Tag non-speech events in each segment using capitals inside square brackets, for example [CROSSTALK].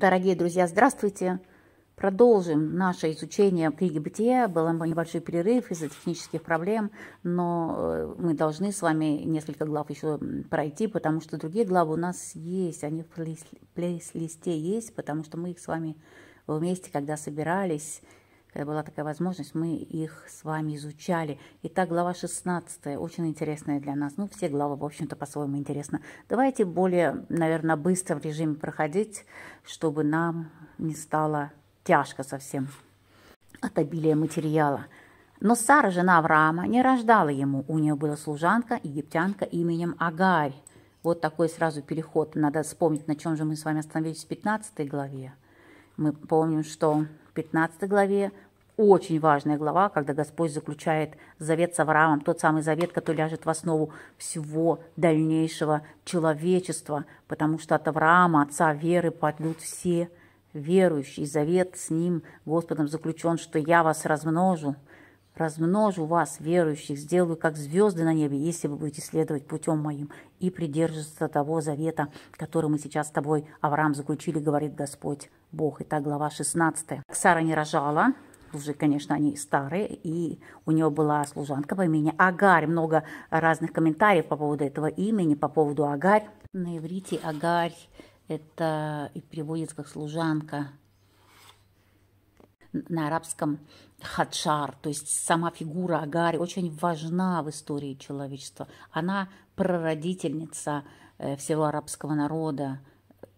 Дорогие друзья, здравствуйте! Продолжим наше изучение книги Бытия. Был небольшой перерыв из-за технических проблем, но э, мы должны с вами несколько глав еще пройти, потому что другие главы у нас есть, они в плейс-листе есть, потому что мы их с вами вместе, когда собирались, когда была такая возможность, мы их с вами изучали. Итак, глава 16, очень интересная для нас. Ну, все главы, в общем-то, по-своему интересны. Давайте более, наверное, быстро в режиме проходить, чтобы нам не стало тяжко совсем от обилия материала. Но Сара, жена Авраама, не рождала ему. У нее была служанка, египтянка именем Агарь. Вот такой сразу переход. Надо вспомнить, на чем же мы с вами остановились в 15 главе. Мы помним, что в 15 главе очень важная глава, когда Господь заключает завет с Авраамом, тот самый завет, который ляжет в основу всего дальнейшего человечества, потому что от Авраама, отца веры, пойдут все верующие. Завет с ним, Господом, заключен, что я вас размножу, размножу вас, верующих, сделаю, как звезды на небе, если вы будете следовать путем моим и придерживаться того завета, который мы сейчас с тобой, Авраам, заключили, говорит Господь Бог. Итак, глава 16. Сара не рожала, уже, конечно, они старые, и у нее была служанка по имени Агарь. Много разных комментариев по поводу этого имени, по поводу Агарь. На иврите Агарь это и переводится как служанка, на арабском хаджар, то есть сама фигура Агари очень важна в истории человечества. Она прародительница э, всего арабского народа,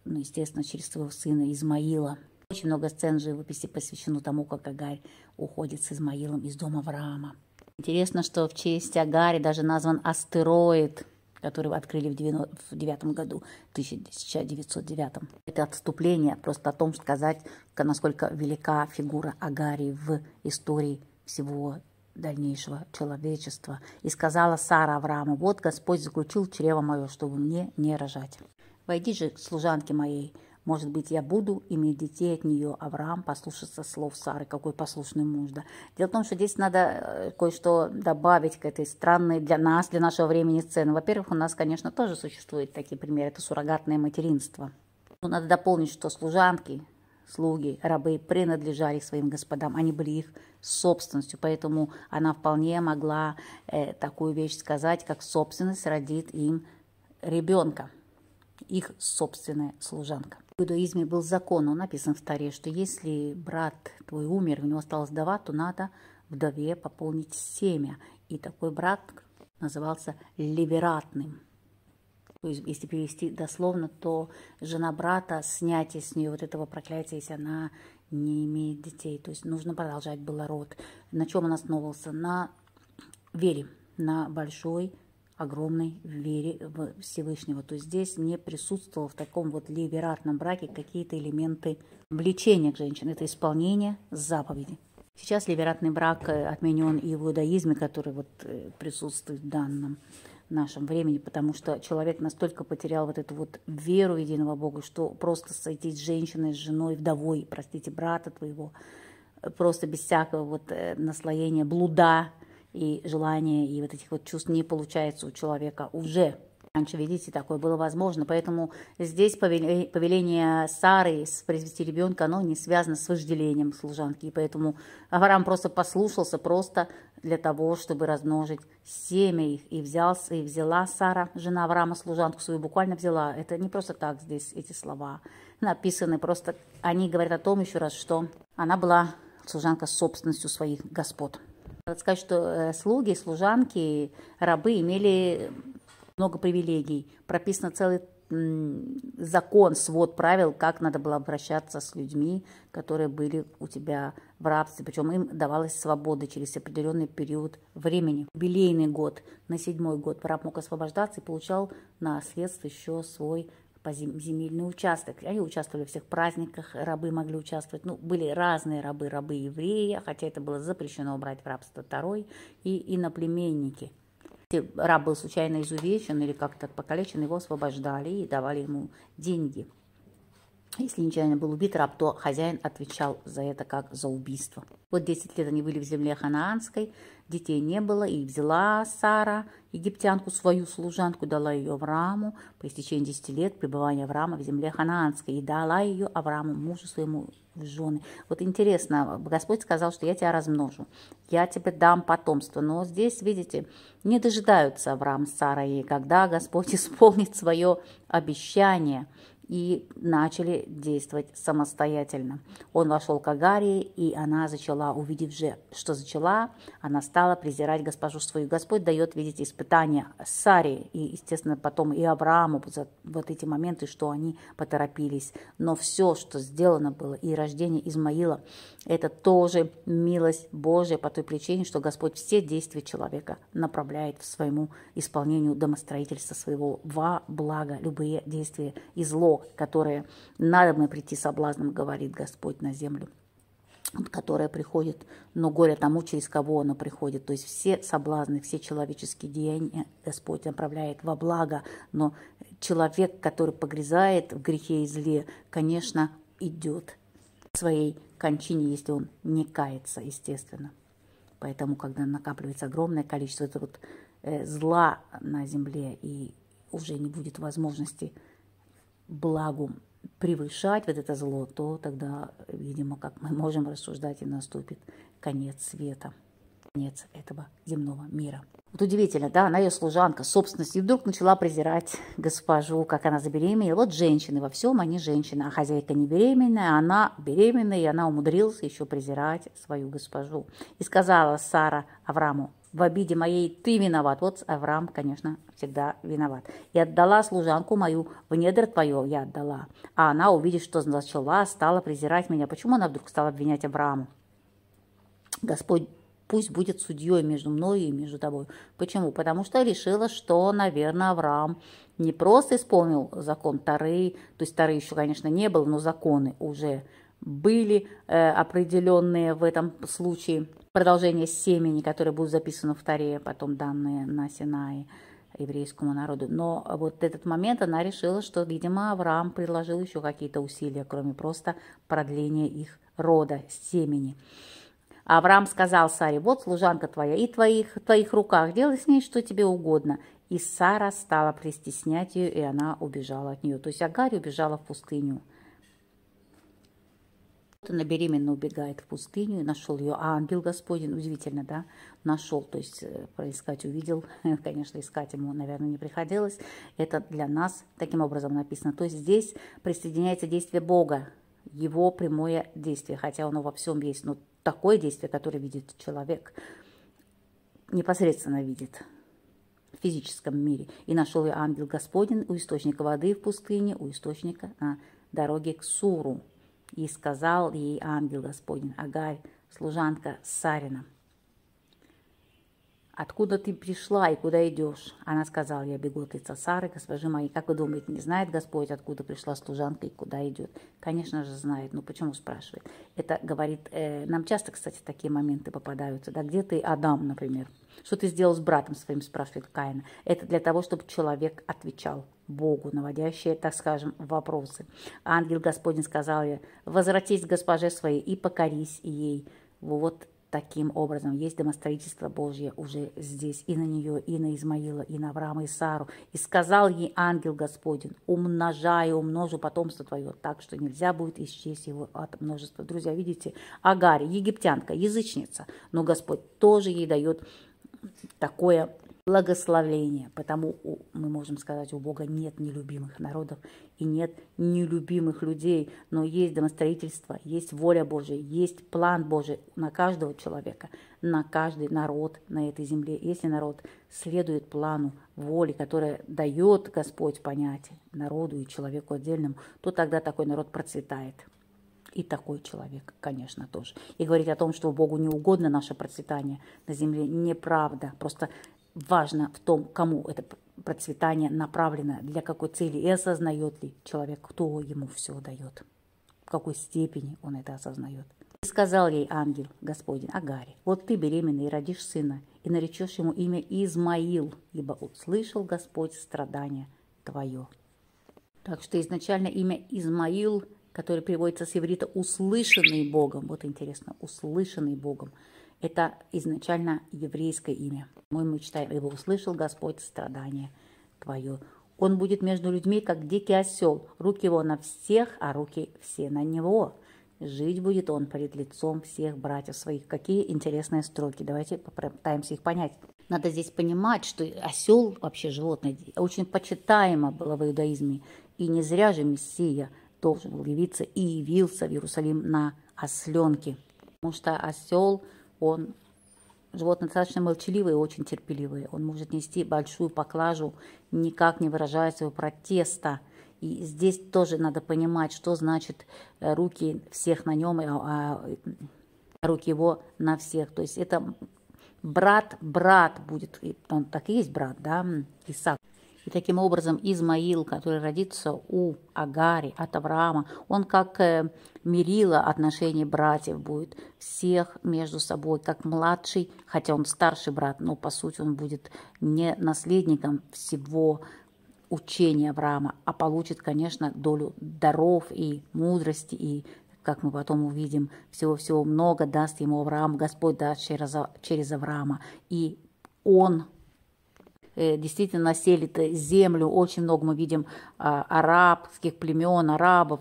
ну, естественно, через своего сына Измаила. Очень много сцен живописи посвящено тому, как Агарь уходит с Измаилом из дома Авраама. Интересно, что в честь Агари даже назван астероид – который открыли в 1909 году, 1909. Это отступление, просто о том сказать, насколько велика фигура Агарии в истории всего дальнейшего человечества. И сказала Сара Аврааму, вот Господь заключил чрево мое, чтобы мне не рожать. Войди же к служанке моей, может быть, я буду иметь детей от нее. Авраам послушаться слов Сары. Какой послушный муж, да. Дело в том, что здесь надо э, кое-что добавить к этой странной для нас, для нашего времени сцены. Во-первых, у нас, конечно, тоже существуют такие примеры. Это суррогатное материнство. Но надо дополнить, что служанки, слуги, рабы принадлежали своим господам. Они были их собственностью. Поэтому она вполне могла э, такую вещь сказать, как собственность родит им ребенка их собственная служанка. В иудаизме был закон, он написан в Таре, что если брат твой умер, у него осталась вдова, то надо вдове пополнить семя. И такой брат назывался ливератным. То есть, если перевести дословно, то жена брата, снятие с нее вот этого проклятия, если она не имеет детей. То есть нужно продолжать было род. На чем он основывался? На вере, на большой огромной вере в Всевышнего. То есть здесь не присутствовало в таком вот либератном браке какие-то элементы влечения к женщине. Это исполнение заповеди. Сейчас либератный брак э, отменен и в иудаизме, который вот э, присутствует в данном нашем времени, потому что человек настолько потерял вот эту вот веру единого Бога, что просто сойтись с женщиной, с женой, вдовой, простите, брата твоего, э, просто без всякого вот наслоения блуда, и желания, и вот этих вот чувств не получается у человека уже. Раньше, видите, такое было возможно. Поэтому здесь повеление Сары произвести ребенка, оно не связано с вожделением служанки. И поэтому Авраам просто послушался просто для того, чтобы размножить семя их. И, взялся, и взяла Сара, жена Авраама, служанку свою, буквально взяла. Это не просто так здесь эти слова написаны. Просто они говорят о том еще раз, что она была служанка с собственностью своих господ. Сказать, что э, слуги, служанки, рабы имели много привилегий. Прописан целый закон, свод правил, как надо было обращаться с людьми, которые были у тебя в рабстве. Причем им давалась свобода через определенный период времени. Юбилейный год, на седьмой год раб мог освобождаться и получал наследство еще свой земельный участок. Они участвовали во всех праздниках, рабы могли участвовать. Ну, были разные рабы, рабы евреи, хотя это было запрещено брать в рабство второй, и иноплеменники. Если раб был случайно изувечен или как-то покалечен, его освобождали и давали ему деньги. Если нечаянно был убит раб, то хозяин отвечал за это как за убийство. Вот 10 лет они были в земле ханаанской, детей не было, и взяла Сара, египтянку, свою служанку, дала ее Аврааму по истечении десяти лет пребывания Авраама в земле ханаанской, и дала ее Аврааму, мужу своему, в жены. Вот интересно, Господь сказал, что я тебя размножу, я тебе дам потомство. Но здесь, видите, не дожидаются Авраам с Сарой, когда Господь [LAUGHS] исполнит свое обещание – и начали действовать самостоятельно. Он вошел к Агарии, и она зачала, увидев же, что зачала, она стала презирать госпожу свою. Господь дает, видите, испытания Саре, и, естественно, потом и Аврааму за вот эти моменты, что они поторопились. Но все, что сделано было, и рождение Измаила, это тоже милость Божия по той причине, что Господь все действия человека направляет в своему исполнению домостроительства своего во благо, любые действия и зло, которое надо мне прийти соблазном, говорит Господь на землю которое приходит, но горе тому, через кого оно приходит. То есть все соблазны, все человеческие деяния Господь направляет во благо, но человек, который погрязает в грехе и зле, конечно, идет к своей кончине, если он не кается, естественно. Поэтому, когда накапливается огромное количество вот, э, зла на земле и уже не будет возможности благу превышать вот это зло, то тогда, видимо, как мы можем рассуждать, и наступит конец света, конец этого земного мира. Вот удивительно, да, она ее служанка, собственность, и вдруг начала презирать госпожу, как она забеременела. Вот женщины, во всем они женщины, а хозяйка не беременная, она беременная, и она умудрилась еще презирать свою госпожу. И сказала Сара Аврааму, в обиде моей ты виноват. Вот Авраам, конечно, всегда виноват. И отдала служанку мою, в недр твое я отдала. А она, увидев, что начала, стала презирать меня. Почему она вдруг стала обвинять Авраама? Господь пусть будет судьей между мной и между тобой. Почему? Потому что решила, что, наверное, Авраам не просто исполнил закон Тары, то есть Тары еще, конечно, не было, но законы уже были э, определенные в этом случае – продолжение семени, которые будут записаны в Таре, потом данные на Синае еврейскому народу. Но вот этот момент она решила, что, видимо, Авраам приложил еще какие-то усилия, кроме просто продления их рода, семени. Авраам сказал Саре, вот служанка твоя, и твоих, в твоих руках, делай с ней что тебе угодно. И Сара стала пристеснять ее, и она убежала от нее. То есть Агарь убежала в пустыню. Она беременна убегает в пустыню, и нашел ее ангел Господень, удивительно, да, нашел, то есть э, проискать увидел, [LAUGHS] конечно, искать ему, наверное, не приходилось, это для нас таким образом написано, то есть здесь присоединяется действие Бога, его прямое действие, хотя оно во всем есть, но такое действие, которое видит человек, непосредственно видит в физическом мире. И нашел я ангел Господень у источника воды в пустыне, у источника на дороге к Суру. И сказал ей ангел Господень, Агарь, служанка Сарина, «Откуда ты пришла и куда идешь?» Она сказала, «Я бегу от лица Сары, госпожи моей». Как вы думаете, не знает Господь, откуда пришла служанка и куда идет? Конечно же знает, но почему спрашивает? Это говорит, э, нам часто, кстати, такие моменты попадаются. Да, где ты, Адам, например? Что ты сделал с братом своим, спрашивает Каина. Это для того, чтобы человек отвечал Богу, наводящие, так скажем, вопросы. Ангел Господень сказал ей, возвратись к госпоже своей и покорись ей. Вот таким образом есть домостроительство Божье уже здесь, и на нее, и на Измаила, и на Авраама, и Сару. И сказал ей ангел Господень, умножаю, умножу потомство твое, так что нельзя будет исчесть его от множества. Друзья, видите, Агарь, египтянка, язычница, но Господь тоже ей дает такое благословление. Потому мы можем сказать, у Бога нет нелюбимых народов и нет нелюбимых людей, но есть домостроительство, есть воля Божия, есть план Божий на каждого человека, на каждый народ на этой земле. Если народ следует плану воли, которая дает Господь понять народу и человеку отдельному, то тогда такой народ процветает. И такой человек, конечно, тоже. И говорить о том, что Богу не угодно наше процветание на земле, неправда. Просто важно в том, кому это процветание направлено, для какой цели, и осознает ли человек, кто ему все дает, в какой степени он это осознает. И сказал ей ангел Господень Агаре, вот ты беременна и родишь сына, и наречешь ему имя Измаил, ибо услышал Господь страдания твое. Так что изначально имя Измаил, которое переводится с иврита «услышанный Богом», вот интересно, «услышанный Богом», Это изначально еврейское имя. Мы, мы читаем, «Ибо услышал Господь страдание твое». Он будет между людьми, как дикий осел. Руки его на всех, а руки все на него. Жить будет он перед лицом всех братьев своих. Какие интересные строки. Давайте попытаемся их понять. Надо здесь понимать, что осел, вообще животное, очень почитаемо было в иудаизме. И не зря же Мессия должен был явиться и явился в Иерусалим на осленке. Потому что осел, он животное достаточно молчаливое и очень терпеливое. Он может нести большую поклажу, никак не выражая своего протеста – и здесь тоже надо понимать, что значит э, руки всех на нем, а, а руки его на всех. То есть это брат, брат будет, он так и есть брат, да, Исаак. И таким образом Измаил, который родится у Агари от Авраама, он как э, мерило отношений братьев будет, всех между собой, как младший, хотя он старший брат, но по сути он будет не наследником всего учения Авраама, а получит, конечно, долю даров и мудрости, и, как мы потом увидим, всего-всего много даст ему Авраам, Господь даст через, через Авраама. И он действительно населит землю. Очень много мы видим а, арабских племен, арабов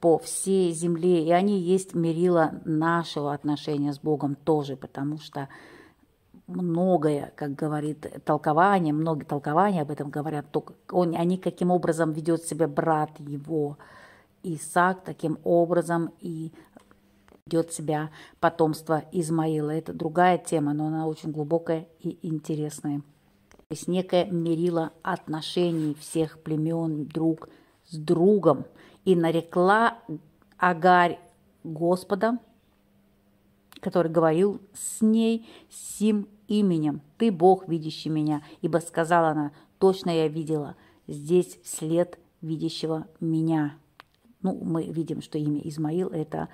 по всей земле. И они есть мерило нашего отношения с Богом тоже, потому что многое, как говорит толкование, многие толкования об этом говорят, только он, они каким образом ведет себя брат его, Исаак, таким образом и ведет себя потомство Измаила. Это другая тема, но она очень глубокая и интересная. То есть некое мерило отношений всех племен друг с другом. И нарекла Агарь Господа, который говорил с ней сим именем «Ты Бог, видящий меня», ибо сказала она «Точно я видела, здесь след видящего меня». Ну, мы видим, что имя Измаил – это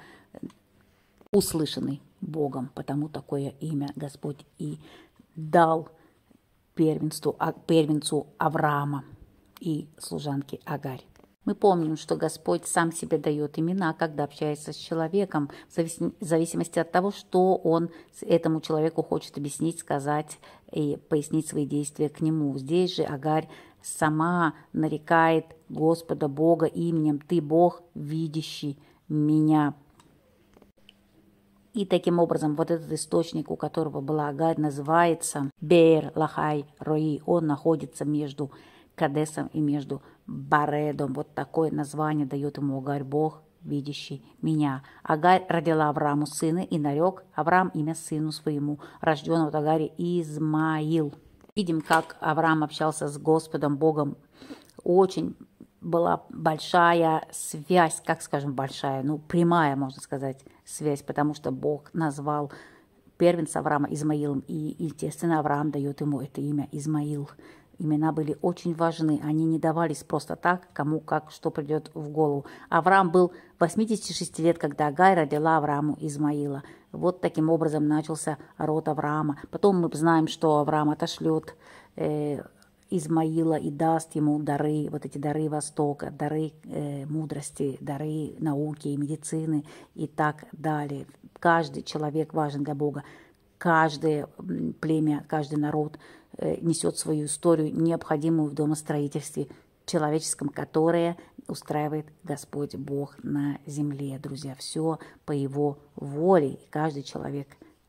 услышанный Богом, потому такое имя Господь и дал первенству, а, первенцу Авраама и служанке Агарь. Мы помним, что Господь сам себе дает имена, когда общается с человеком, в зависимости от того, что он этому человеку хочет объяснить, сказать и пояснить свои действия к нему. Здесь же Агарь сама нарекает Господа Бога именем «Ты Бог, видящий меня». И таким образом вот этот источник, у которого была Агарь, называется Бер Лахай Рои. Он находится между Кадесом и между Баредом. Вот такое название дает ему Агарь, Бог, видящий меня. Агарь родила Аврааму сына и нарек Авраам имя сыну своему, рожденного от Агари Измаил. Видим, как Авраам общался с Господом Богом. Очень была большая связь, как скажем, большая, ну, прямая, можно сказать, связь, потому что Бог назвал первенца Авраама Измаилом, и, естественно, Авраам дает ему это имя Измаил. Имена были очень важны, они не давались просто так, кому как что придет в голову. Авраам был 86 лет, когда Агай родила Аврааму Измаила. Вот таким образом начался род Авраама. Потом мы знаем, что Авраам отошлет э, Измаила и даст ему дары, вот эти дары Востока, дары э, мудрости, дары науки и медицины и так далее. Каждый человек важен для Бога. Каждое племя, каждый народ – Э, несет свою историю, необходимую в домостроительстве человеческом, которое устраивает Господь Бог на земле. Друзья, все по Его воле. И каждый человек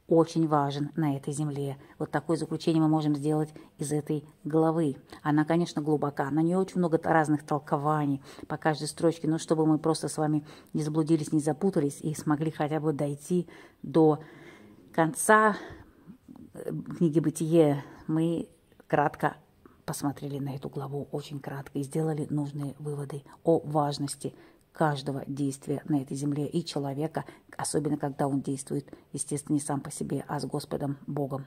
очень важен на этой земле. Вот такое заключение мы можем сделать из этой главы. Она, конечно, глубока, на нее очень много разных толкований по каждой строчке, но чтобы мы просто с вами не заблудились, не запутались и смогли хотя бы дойти до конца э, книги «Бытие», мы кратко посмотрели на эту главу, очень кратко, и сделали нужные выводы о важности каждого действия на этой земле и человека, особенно когда он действует, естественно, не сам по себе, а с Господом Богом.